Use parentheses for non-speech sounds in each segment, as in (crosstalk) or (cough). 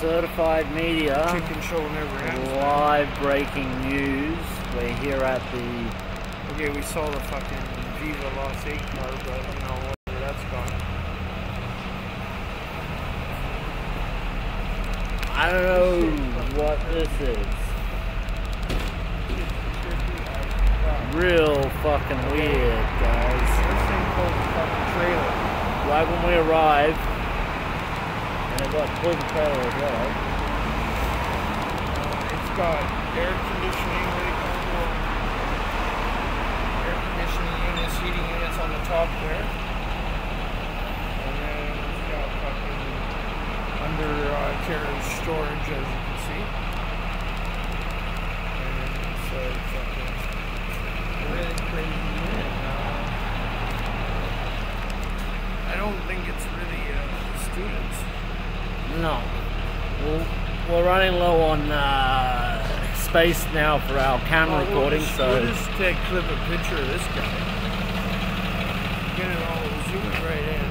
Certified media. Chicken show never ends. Live breaking news. We're here at the. Okay, we saw the fucking Viva Las 8 car, but you know, whether that's gone. I don't know what this is. Real fucking weird, guys. This thing called fucking trailer. Right when we arrived, and it got the trailer as well. Uh, it's got air conditioning, what do you call it? Air conditioning units, heating units on the top there. And then it's got fucking under uh, carriage storage, as you can see. And so it's fucking really crazy unit. Uh, I don't think it's really uh, students. No. We're running low on uh, space now for our camera Well, we'll recording, just- so we'll just take clip a picture of this guy. Get it all, zoom it right in.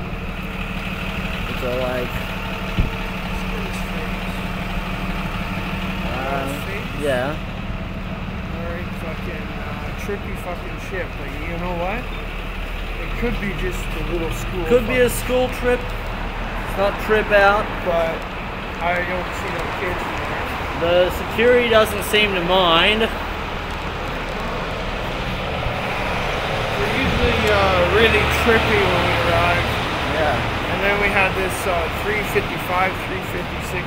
it's all like, Let's get his face. uh, yeah. Very fucking uh, trippy fucking ship. But you know what? It could be just a little school. Could be a school trip. It's not trip out. But I don't see no kids in there. The security doesn't seem to mind. They're usually uh, really trippy when we arrive. Yeah. And then we had this uh, 355, 356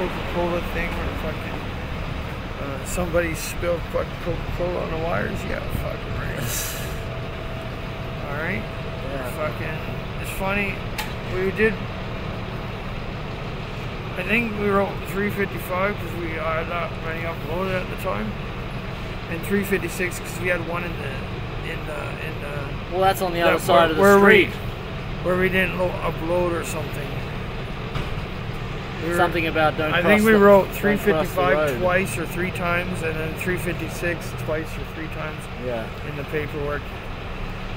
Coca-Cola thing where fucking uh, somebody spilled fucking Coca-Cola on the wires. Yeah, fucking right. All right. Yeah. Fucking. It's funny. We did. I think we wrote 355 because we had that many uploaded at the time, and 356 because we had one in the in the in the Well, that's on the that other side of the where street. We, where we didn't lo- upload or something. We were- Something about don't. I think we the- wrote don't cross the 355 twice or three times, and then 356 twice or three times Yeah. in the paperwork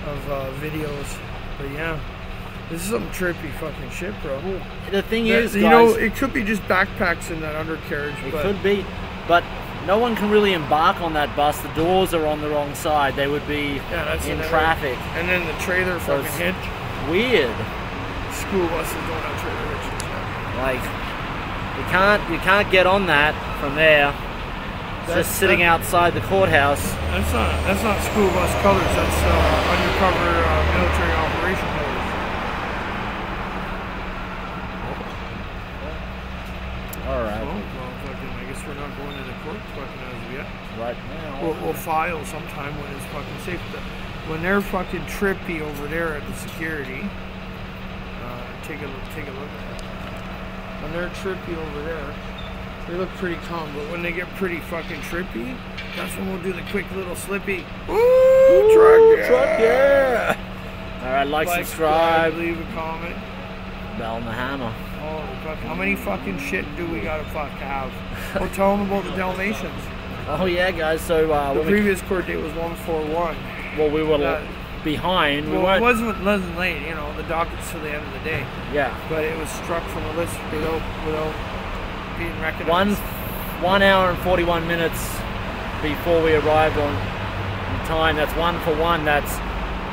of uh, videos. But yeah, this is some trippy fucking shit, bro. The thing That- is, you guys, know, it could be just backpacks in that undercarriage, it but could be, but no one can really embark on that bus. The doors are on the wrong side. They would be yeah, in another- traffic. And then the trailer So fucking hitch. Weird. School buses going on trailer hitches. Like you can't you can't get on that from there. That's- just sitting that- outside the courthouse. That's not that's not school bus colors. That's uh, undercover uh, military operation colors. All right, Well, well, fucking, I guess we're not going to the court fucking as of yet. right now. We'll, we'll file sometime when it's fucking safe. The- When they're fucking trippy over there at the security, uh, take a look, take a look at that. When they're trippy over there, they look pretty calm. But when they get pretty fucking trippy, that's when we'll do the quick little slippy. Ooh, truck, yeah. truck, yeah. All right, like, Like, subscribe, leave a comment. Bell and the hammer. Oh, fuck. How many fucking shit do we gotta fuck have? Well, tell them about the (laughs) Dalmatians. Oh yeah, guys. So uh, The when we, previous court date was 141. well, we were that- behind. We Well, it weren't. wasn't, wasn't late, you know, the docket's to the end of the day. yeah. But it was struck from the list without, without being recognized. One, one hour and forty-one minutes before we arrived on time. That's one for one. That's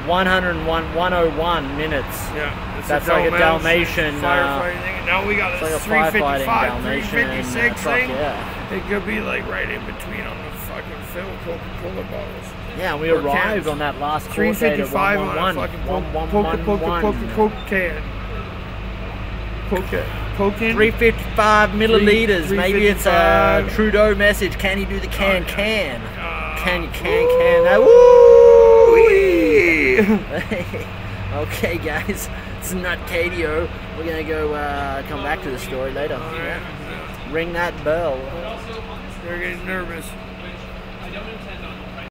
101, 101 minutes. Yeah, it's That's like a Dalmatian, uh, firefighting thing. Now we got It's a like a 355, Dalmatian uh, 356 truck. thing. Yeah. It could be like right in between on the fucking fill Coca-Cola bottles. Yeah, we Or arrived cans. on that last court date at 355 on a fucking Coke, Coca, 1111. Coca, Coca, Coke can. Coke, Coke 355 milliliters. Three- Maybe it's a Trudeau message. Can you do the can Oh, yeah. can? Uh, Can you can can? that? (laughs) Okay, guys. It's not KDO. We're gonna go uh, come back to the story later. Alright. Ring that bell. They're getting nervous.